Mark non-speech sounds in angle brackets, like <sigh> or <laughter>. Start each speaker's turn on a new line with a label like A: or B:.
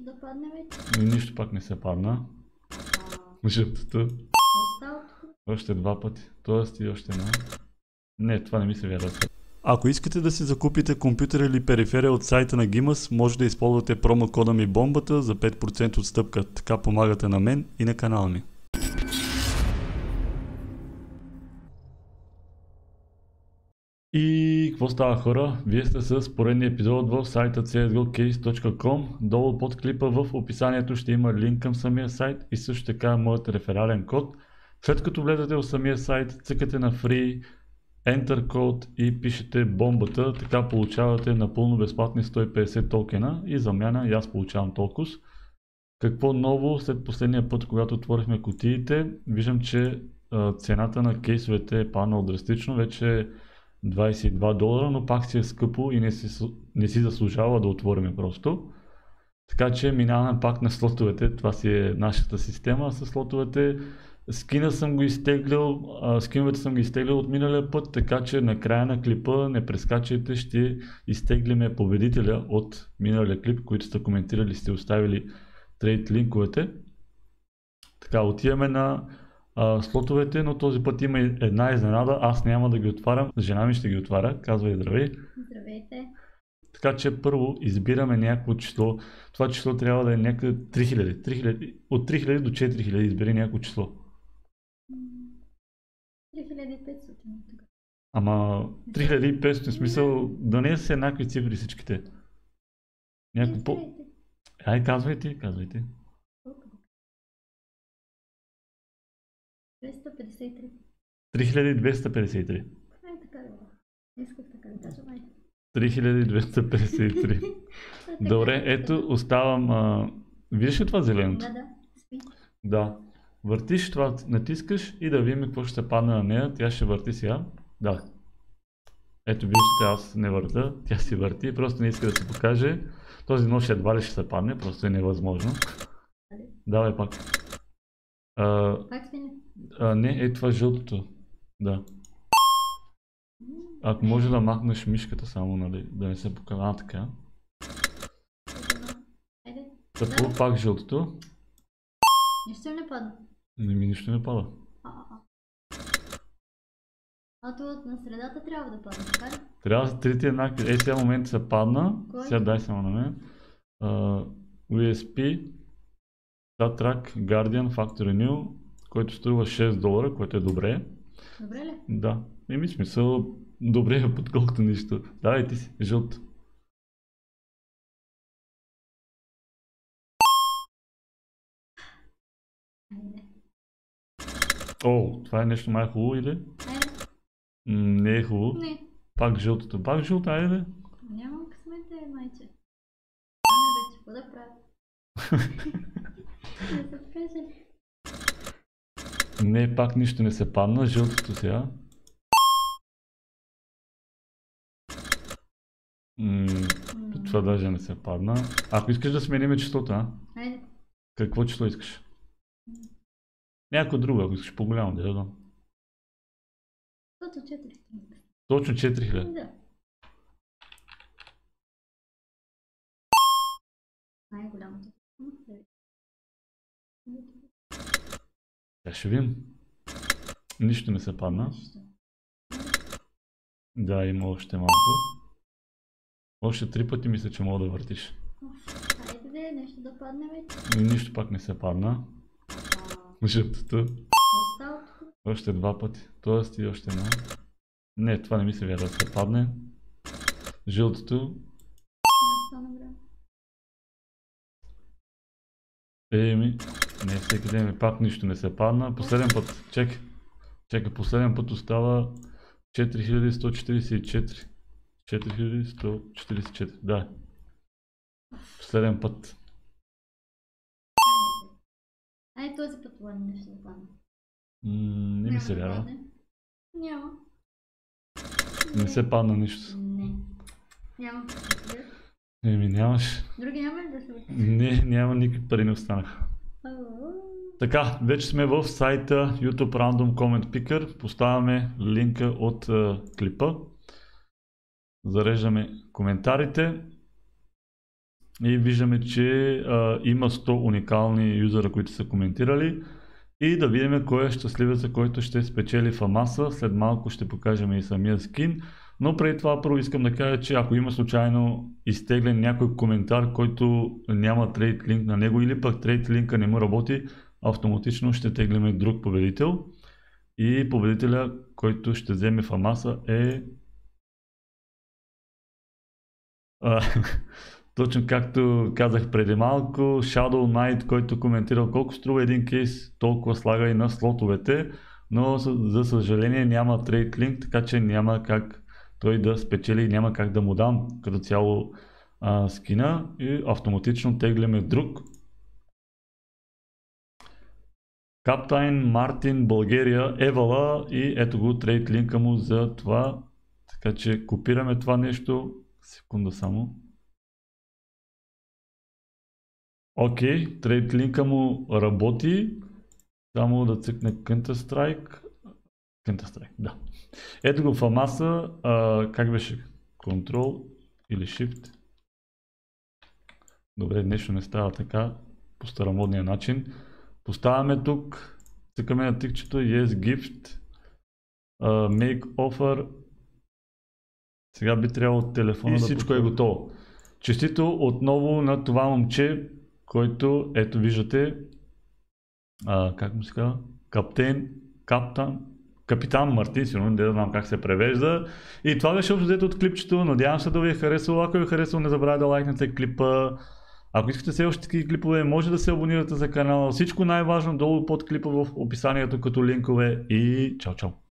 A: да падне вече.
B: Нищо пак не се падна.
A: Тук.
B: Още два пъти. Тоест и още една. Не, това не ми се вярва.
C: Ако искате да си закупите компютър или периферия от сайта на Gimas, може да използвате промокода ми бомбата за 5% отстъпка. Така помагате на мен и на канала ми.
B: И какво става хора? Вие сте с поредния епизод в сайта csgocase.com. Долу под клипа в описанието ще има линк към самия сайт и също така моят реферален код. След като влезете в самия сайт, цъкате на Free, Enter код и пишете бомбата, така получавате напълно безплатни 150 токена и замяна и аз получавам толкова. Какво ново след последния път, когато отворихме кутиите, виждам, че цената на кейсовете е паднала драстично, вече 22 долара, но пак си е скъпо и не си, не си заслужава да отвориме просто. Така че минаваме пак на слотовете, това си е нашата система с слотовете. Скина съм го изтеглил, скиновете съм ги изтеглил от миналия път, така че на края на клипа не прескачайте, ще изтеглиме победителя от миналия клип, които сте коментирали, сте оставили трейд линковете. Така, отиваме на а, слотовете, но този път има една изненада, аз няма да ги отварям, жена ми ще ги отваря, казва и здравей.
A: Здравейте.
B: Така че първо избираме някакво число. Това число трябва да е някъде 3000. 3000 от 3000 до 4000 избери някакво число.
A: М, 3500 тук.
B: Ама 3500 в смисъл да не са еднакви цифри всичките. Някакво по... Ай, казвайте, казвайте.
A: Колко? 253.
B: 3253.
A: Ай, така да го. Не исках така да кажа, май.
B: 3253. <laughs>
A: А, така,
B: Добре, ето оставам... А... Виждаш ли това зеленото?
A: Да, да.
B: Да. Въртиш това, натискаш и да видим какво ще се падне на нея. Тя ще върти сега. Да. Ето виждате, аз не върта, тя си върти, просто не иска да се покаже. Този нож едва ли ще се падне, просто е невъзможно. Давай пак. А,
A: Пак свиня.
B: А, не, е това е жълтото. Да. Ако може да махнеш мишката само, нали, да не се покаже. А, така. Какво пак жълтото?
A: Нищо не падна.
B: Не ми нищо не пада.
A: А, а, а. А то от на средата трябва да падне, така ли?
B: Трябва да са трите еднакви. Е, сега в момента се падна.
A: Кой?
B: Сега дай само на мен. Uh, USP, StatTrack, Guardian, Factory New, който струва 6 долара, което е добре.
A: Добре ли?
B: Да. Еми смисъл, добре е подколкото нищо. Давай ти си, жълт.
A: Айде.
B: О, това е нещо май хубаво или? М, не е хубаво.
A: Не.
B: Пак жълтото. Пак жълто, айде. бе.
A: Нямам късмет, е, майче. <laughs> Ами вече, какво да правя? <laughs> <laughs> Не се покаже.
B: Не, пак нищо не се падна. Жълтото сега. М, това даже не се падна. Ако искаш да сменим числото, а?
A: Айде.
B: Какво число искаш? Някакво друго, ако искаш по-голямо, да я дам.
A: Тото 4.
B: Точно 4000.
A: Да. Най-голямото. М, да видим.
B: Я ще видим. Нищо не се падна. Да, има още малко. Още три пъти мисля, че мога да въртиш.
A: Хайде де, нещо да падне вече.
B: И нищо пак не се падна.
A: Тук.
B: Още два пъти. Тоест и още една. Не, това не ми се вярва да се падне. Жълтото. Еми, не всеки ден ми пак нищо не се падна. Последен път, чекай. Чекай, последен път остава 4144. 4144, да. Последен път.
A: Ай, този път нещо да падне.
B: М, не ми се вярва.
A: Няма.
B: Не се падна нищо.
A: Не. Няма.
B: Еми, нямаш.
A: Други няма ли да се?
B: Не, няма никакви пари не останаха. Така, вече сме в сайта YouTube Random Comment Picker. Поставяме линка от е, клипа. Зареждаме коментарите. и виждаме, че а, има 100 уникални юзера, които са коментирали. И да видим кой е щастливеца, който ще спечели Фамаса. След малко ще покажем и самия скин. Но преди това първо искам да кажа, че ако има случайно изтеглен някой коментар, който няма трейд линк на него или пък трейд линка не му работи, автоматично ще теглиме друг победител. И победителя, който ще вземе Фамаса е... А, <laughs> точно както казах преди малко, Shadow Knight, който коментирал колко струва един кейс, толкова слага и на слотовете, но за съжаление няма трейд линк, така че няма как той да спечели и няма как да му дам като цяло а, скина и автоматично тегляме друг. Каптайн Мартин България Евала и ето го трейд линка му за това. Така че копираме това нещо. Секунда само. Окей, okay, трейд линка му работи. Само да цъкне Counter-Strike. Counter-Strike, да. Ето го в Амаса, а, как беше? Control или Shift? Добре, нещо не става така по старомодния начин. Поставяме тук, цъкаме на тикчето Yes Gift, uh, Make Offer. Сега би трябвало телефона и да всичко е готово. Честито отново на това момче, който, ето виждате, а, как му се казва? Каптен, каптан, Капитан Мартин, сигурно не знам как се превежда. И това беше общо от клипчето. Надявам се да ви е харесало. Ако ви е харесало, не забравяйте да лайкнете клипа. Ако искате все още такива клипове, може да се абонирате за канала. Всичко най-важно долу под клипа в описанието като линкове и чао чао!